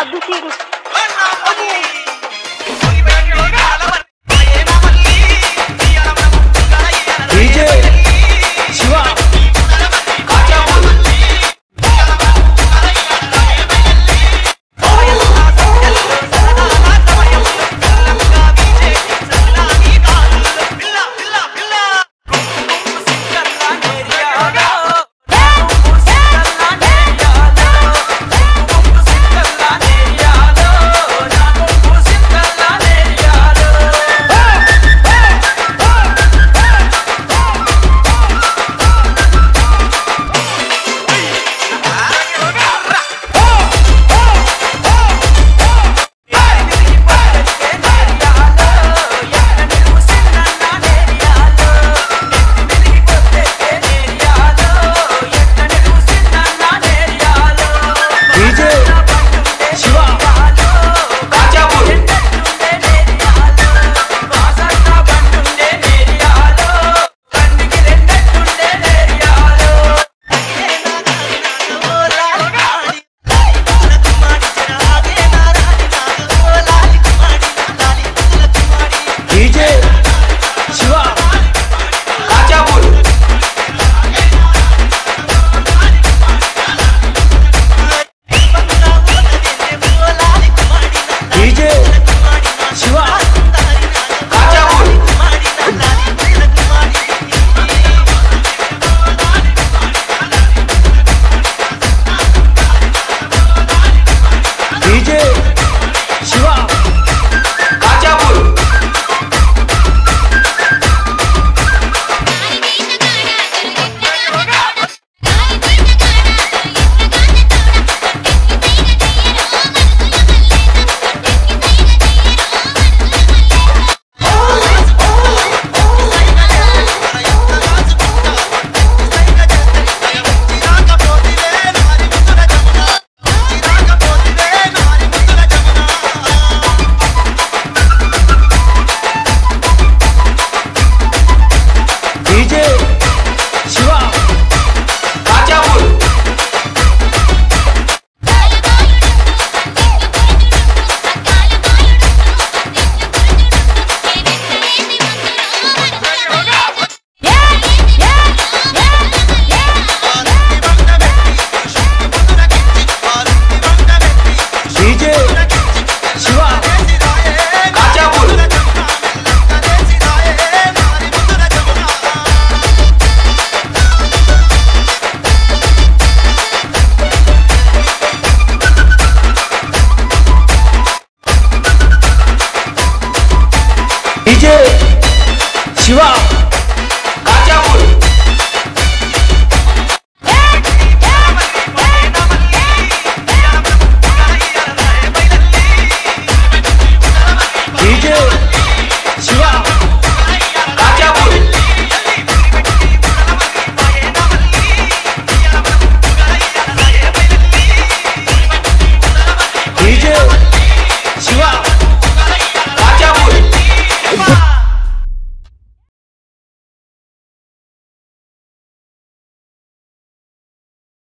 अब दूसरी you are.